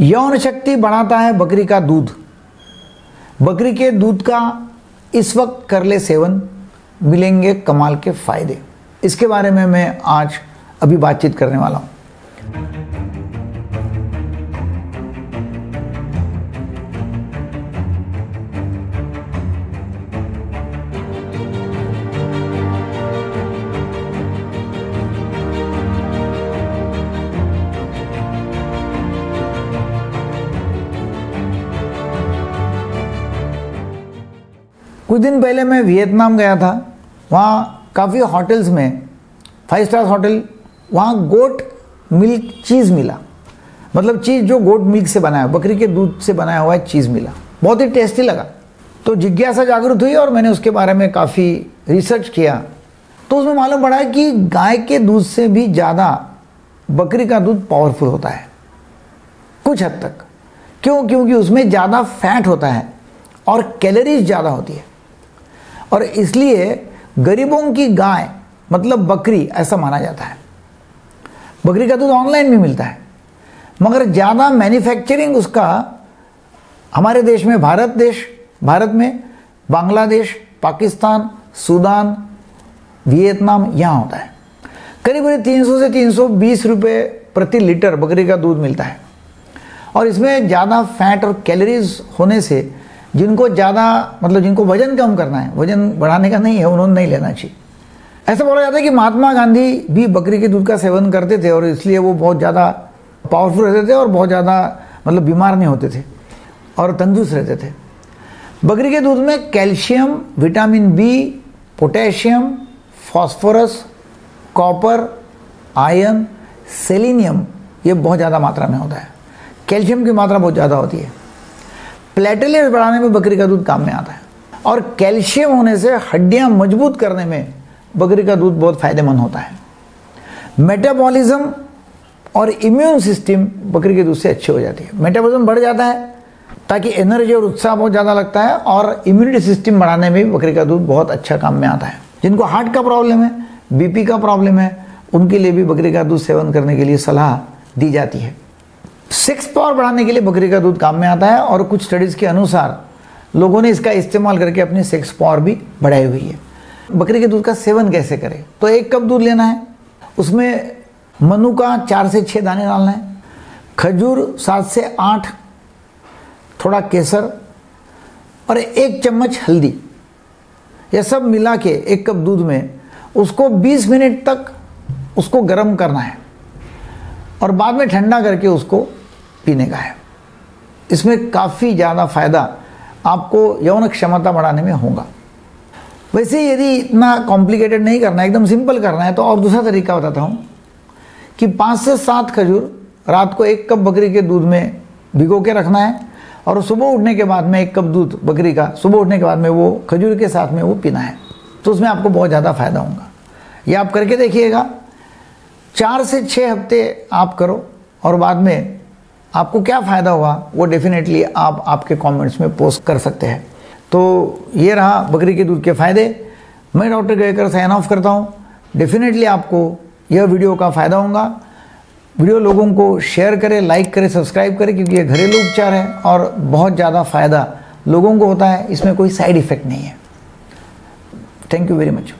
यौन शक्ति बढ़ाता है बकरी का दूध। बकरी के दूध का इस वक्त कर ले सेवन, मिलेंगे कमाल के फ़ायदे। इसके बारे में मैं आज अभी बातचीत करने वाला हूँ। कुछ दिन पहले मैं वियतनाम गया था, वहाँ काफ़ी होटल्स में फाइव स्टार होटल वहाँ गोट मिल्क चीज़ मिला। मतलब चीज़ जो गोट मिल्क से बनाया, बकरी के दूध से बनाया हुआ चीज़ मिला। बहुत ही टेस्टी लगा। तो जिज्ञासा जागृत हुई और मैंने उसके बारे में काफ़ी रिसर्च किया। तो उसमें मालूम पड़ा कि गाय के दूध से भी ज़्यादा बकरी का दूध पावरफुल होता है। कुछ हद तक। क्यों? क्योंकि उसमें ज़्यादा फैट होता है और कैलोरीज ज़्यादा होती है। और इसलिए गरीबों की गाय मतलब बकरी, ऐसा माना जाता है। बकरी का दूध ऑनलाइन भी मिलता है, मगर ज़्यादा मैन्युफैक्चरिंग उसका हमारे देश में, भारत देश, भारत में, बांग्लादेश, पाकिस्तान सूडान वियतनाम, यहाँ होता है। करीब करीब 300 से 320 रुपए प्रति लीटर बकरी का दूध मिलता है। और इसमें ज़्यादा फैट और कैलोरीज होने से जिनको ज़्यादा मतलब जिनको वज़न कम करना है, वज़न बढ़ाने का नहीं है, उन्होंने नहीं लेना चाहिए। ऐसा बोला जाता है कि महात्मा गांधी भी बकरी के दूध का सेवन करते थे और इसलिए वो बहुत ज़्यादा पावरफुल रहते थे और बहुत ज़्यादा मतलब बीमार नहीं होते थे और तंदुरुस्त रहते थे। बकरी के दूध में calcium, vitamin B, potassium, phosphorus, copper iron selenium, ये बहुत ज़्यादा मात्रा में होता है। कैल्शियम की मात्रा बहुत ज़्यादा होती है। प्लेटलेट बढ़ाने में बकरी का दूध काम में आता है। और कैल्शियम होने से हड्डियाँ मज़बूत करने में बकरी का दूध बहुत फ़ायदेमंद होता है। मेटाबॉलिज्म और इम्यून सिस्टम बकरी के दूध से अच्छी हो जाती है। मेटाबॉलिज्म बढ़ जाता है ताकि एनर्जी और उत्साह बहुत ज़्यादा लगता है और इम्यूनिटी सिस्टम बढ़ाने में भी बकरी का दूध बहुत अच्छा काम में आता है। जिनको हार्ट का प्रॉब्लम है बीपी का प्रॉब्लम है, उनके लिए भी बकरी का दूध सेवन करने के लिए सलाह दी जाती है। सेक्स पावर बढ़ाने के लिए बकरी का दूध काम में आता है और कुछ स्टडीज़ के अनुसार लोगों ने इसका इस्तेमाल करके अपनी सेक्स पावर भी बढ़ाई हुई है। बकरी के दूध का सेवन कैसे करें? तो एक कप दूध लेना है, उसमें मनु का चार से छः दाने डालना है, खजूर सात से आठ, थोड़ा केसर और एक चम्मच हल्दी। यह सब मिला के एक कप दूध में उसको 20 मिनट तक उसको गर्म करना है और बाद में ठंडा करके उसको पीने का है। इसमें काफ़ी ज़्यादा फ़ायदा आपको यौन क्षमता बढ़ाने में होगा। वैसे यदि इतना कॉम्प्लिकेटेड नहीं करना है एकदम सिंपल करना है तो और दूसरा तरीका बताता हूँ कि पाँच से सात खजूर रात को एक कप बकरी के दूध में भिगो के रखना है और सुबह उठने के बाद में एक कप दूध बकरी का, सुबह उठने के बाद में वो खजूर के साथ में वो पीना है। तो उसमें आपको बहुत ज़्यादा फ़ायदा होगा। ये आप करके देखिएगा, चार से छः हफ़्ते आप करो और बाद में आपको क्या फ़ायदा हुआ? वो डेफिनेटली आप आपके कमेंट्स में पोस्ट कर सकते हैं। तो ये रहा बकरी के दूध के फ़ायदे। मैं डॉक्टर गयकर साइन ऑफ़ करता हूँ। डेफिनेटली आपको यह वीडियो का फ़ायदा होगा। वीडियो लोगों को शेयर करें लाइक करें सब्सक्राइब करें, क्योंकि ये घरेलू उपचार है और बहुत ज़्यादा फ़ायदा लोगों को होता है। इसमें कोई साइड इफ़ेक्ट नहीं है। Thank you very much